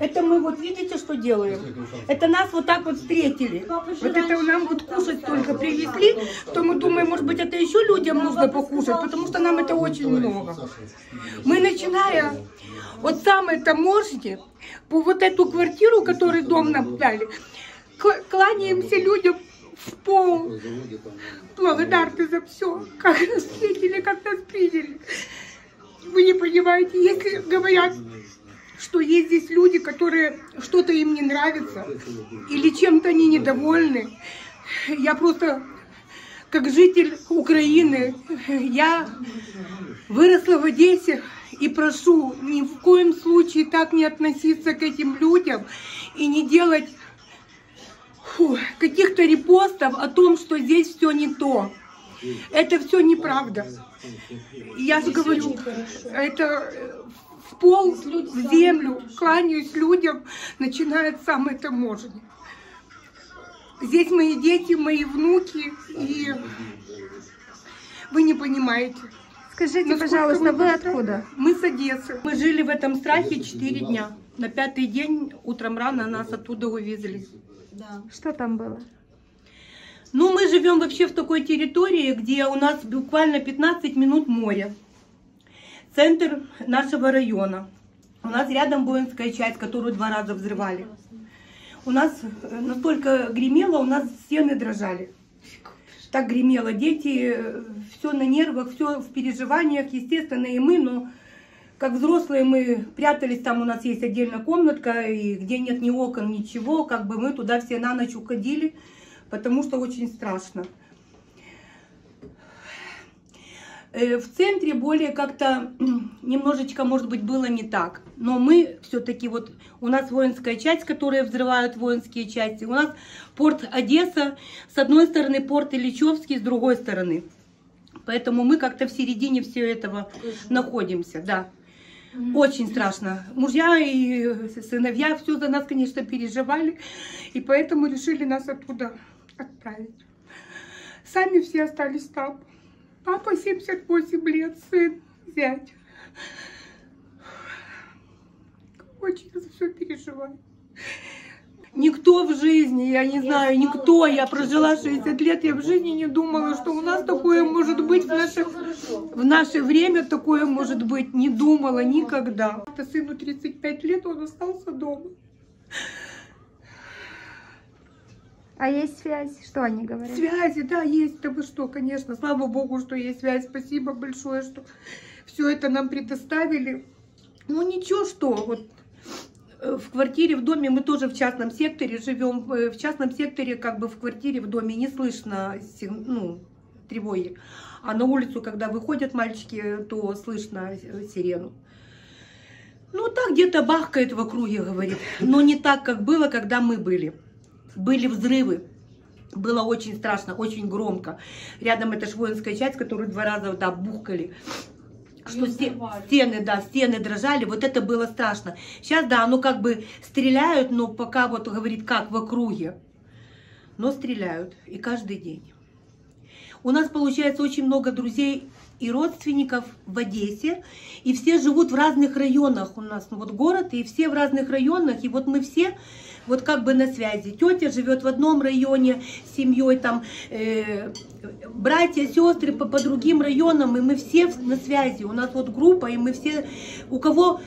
Это мы вот видите, что делаем? Это нас вот так вот встретили. Вот это нам вот кушать только привезли, то мы думаем, может быть, это еще людям нужно покушать, потому что нам это очень много. Мы начиная от самой таможни по вот эту квартиру, которую дом нам дали, кла- кланяемся людям в пол. Благодарны за все, как нас встретили, как нас приняли. Вы не понимаете, если говорят, что есть здесь люди, которые что-то им не нравится, или чем-то они недовольны, я просто, как житель Украины, я выросла в Одессе и прошу ни в коем случае так не относиться к этим людям и не делать каких-то репостов о том, что здесь все не то. Это все неправда. Я же говорю, это в пол, в землю, кланяюсь людям, начинает самой таможни. Здесь мои дети, мои внуки, и вы не понимаете. Скажите, Насколько пожалуйста, вы откуда? Мы с Одессы. Мы жили в этом страхе 4 дня. На пятый день утром рано нас оттуда увезли. Что там было? Ну, мы живем вообще в такой территории, где у нас буквально 15 минут моря. Центр нашего района. У нас рядом воинская часть, которую два раза взрывали. У нас э, настолько гремело, у нас стены дрожали. Так гремело. Дети, все на нервах, все в переживаниях, естественно, и мы, но как взрослые мы прятались, там у нас есть отдельная комнатка, и где нет ни окон, ничего, как бы мы туда все на ночь уходили, потому что очень страшно. Э, В центре более как-то немножечко, может быть, было не так. Но мы все-таки вот, у нас воинская часть, которая взрывают воинские части. У нас порт Одесса, с одной стороны порт Ильичевский, с другой стороны. Поэтому мы как-то в середине всего этого находимся, да. Очень страшно. Мужья и сыновья все за нас, конечно, переживали, и поэтому решили нас оттуда отправить. Сами все остались там. Папа 78 лет, сын, зять. Очень за все переживаю. Никто в жизни, я не знаю, никто, я прожила 60 лет, я в жизни не думала, что у нас такое может быть в наше, в наше время, такое может быть, не думала никогда. Это сыну 35 лет, он остался дома. А есть связь? Что они говорят? Связи, да, есть. Да вы что, конечно. Слава богу, что есть связь. Спасибо большое, что все это нам предоставили. Ну ничего, что вот э, в квартире, в доме, мы тоже в частном секторе живем. Э, В частном секторе, как бы в квартире, в доме не слышно ну, тревоги. А на улицу, когда выходят мальчики, то слышно э, сирену. Ну, так где-то бахкает в округе, говорит. Но не так, как было, когда мы были. Были взрывы. Было очень страшно, очень громко. Рядом это ж воинская часть, которую два раза да, бухкали. Что сте- стены, да, стены дрожали, вот это было страшно. Сейчас, да, оно как бы стреляют, но пока вот говорит, как в округе. Но стреляют, и каждый день. У нас получается очень много друзей и родственников в Одессе, и все живут в разных районах у нас, ну вот город, и все в разных районах, и вот мы все вот как бы на связи. Тетя живет в одном районе с семьей, там э, братья, сестры по, по другим районам, и мы все на связи. У нас вот группа, и мы все, у кого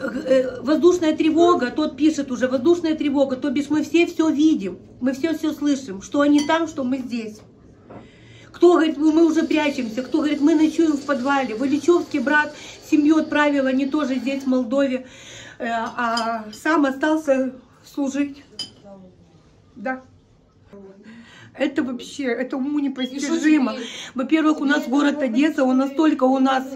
э, воздушная тревога, тот пишет уже воздушная тревога, то бишь мы все все видим, мы все все слышим, что они там, что мы здесь. Кто говорит, мы мы уже прячемся, кто говорит, мы ночуем в подвале. Валичевский брат семью отправил, они тоже здесь, в Молдове, э, а сам остался служить. Да. Это вообще, это уму непостижимо. Во-первых, у нас город Одесса, он настолько у нас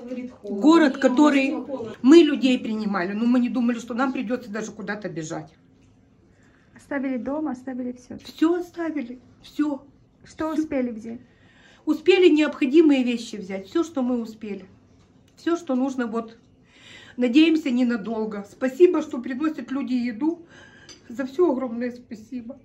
город, который мы людей принимали, но мы не думали, что нам придется даже куда-то бежать. Оставили дом, оставили все. Все оставили, все. Что успели взять? Успели необходимые вещи взять, все, что мы успели. Все, что нужно, вот. Надеемся, ненадолго. Спасибо, что приносят люди еду. За все огромное спасибо.